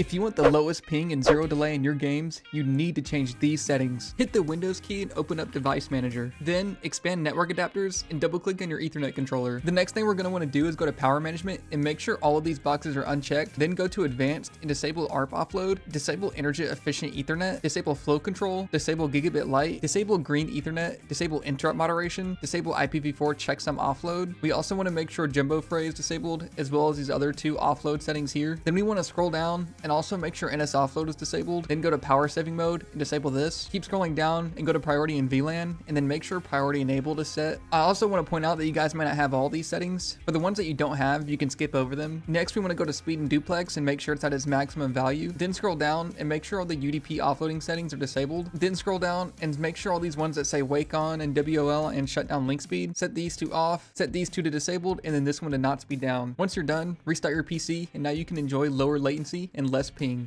If you want the lowest ping and zero delay in your games, you need to change these settings. Hit the Windows key and open up Device Manager. Then expand network adapters and double click on your Ethernet controller. The next thing we're going to want to do is go to Power Management and make sure all of these boxes are unchecked. Then go to Advanced and disable ARP offload, disable Energy Efficient Ethernet, disable Flow Control, disable Gigabit Lite, disable Green Ethernet, disable Interrupt Moderation, disable IPv4 checksum offload. We also want to make sure Jumbo Frame is disabled as well as these other two offload settings here. Then we want to scroll down and also make sure NS offload is disabled. Then go to power saving mode and disable this. Keep scrolling down and go to priority in VLAN and then make sure priority enabled is set. I also want to point out that you guys might not have all these settings. For the ones that you don't have, you can skip over them. Next, we want to go to speed and duplex and make sure it's at its maximum value. Then scroll down and make sure all the UDP offloading settings are disabled. Then scroll down and make sure all these ones that say wake on and WOL and shut down link speed, set these two off, set these two to disabled, and then this one to not speed down. Once you're done, restart your PC and now you can enjoy lower latency and less ping.